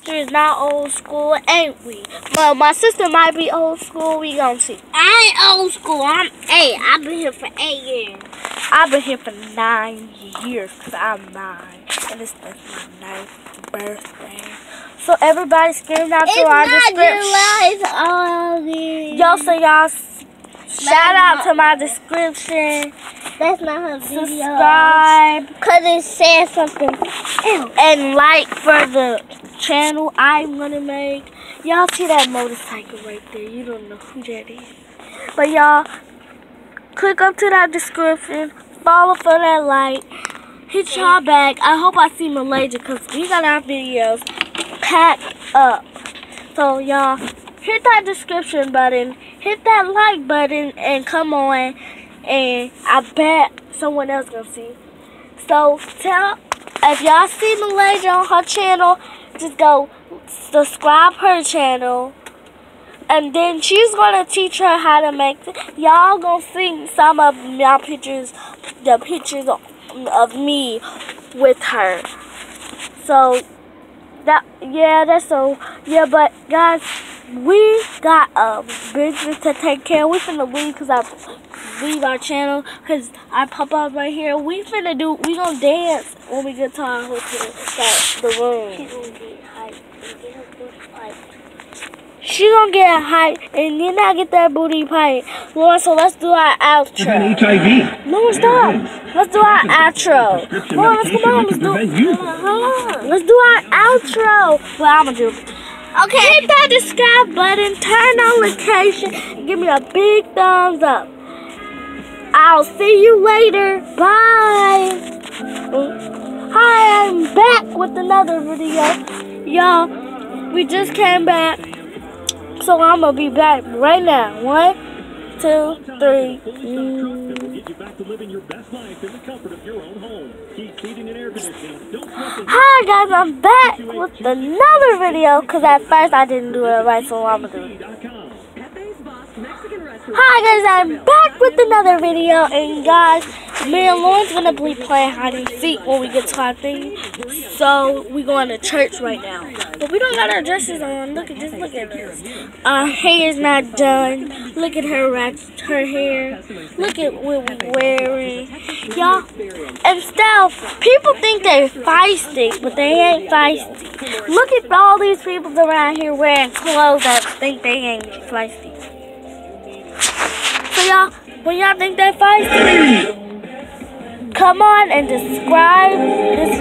sister is not old school, ain't we? Well, my sister might be old school. We gonna see. I ain't old school. I'm eight. I've been here for eight years. I've been here for nine years because I'm nine. And it's, it's my ninth birthday. So everybody scream out to our description. July. It's August. Yo, so y'all shout out to my description. That's not her video. Subscribe. Cause it says something. Ew. and like for the channel I'm gonna make. Y'all see that motorcycle right there. You don't know who that is. But y'all, click up to that description. Follow for that like. Hit y'all back. I hope I see Malaysia because we got our videos packed up. So y'all, hit that description button. Hit that like button and come on. And I bet someone else gonna see. So tell if y'all see Malaysia on her channel, just go subscribe her channel. And then she's gonna teach her how to make. Y'all gonna see some of my pictures, the pictures of, of me with her. So that yeah, that's so yeah. But guys, we got a business to take care. of. We finna leave because I leave our channel because I pop up right here. We finna do. We gonna dance when we get to our hotel, that, the room. She's gonna get hyped get her foot hyped. She gonna get hype and then I get that booty pipe. Lord, so let's do our outro. HIV. No, stop. Let's do our outro. Come on, let's come on. Let's do. Hold uh-huh. on. Let's do our outro. Well, I'm gonna do. Okay. Hit that subscribe button. Turn on location. And give me a big thumbs up. I'll see you later. Bye. Hi, I'm back with another video. Y'all, we just came back. So I'm gonna be back right now. One, two, three. To Hi guys, I'm back with another video because at first I didn't do it right, so I'm gonna do it. Hi guys, I'm back with another video, and guys, me and Lauren's gonna be playing hide and seek when we get to our thing. So we going to church right now, but we don't got our dresses on. Look at just look at this. Our hair's not done. Look at her her hair. Look at what we're wearing, y'all. And stuff. People think they're feisty, but they ain't feisty. Look at all these people around here wearing clothes that think they ain't feisty. Y'all, when y'all think they're feisty, come on and describe this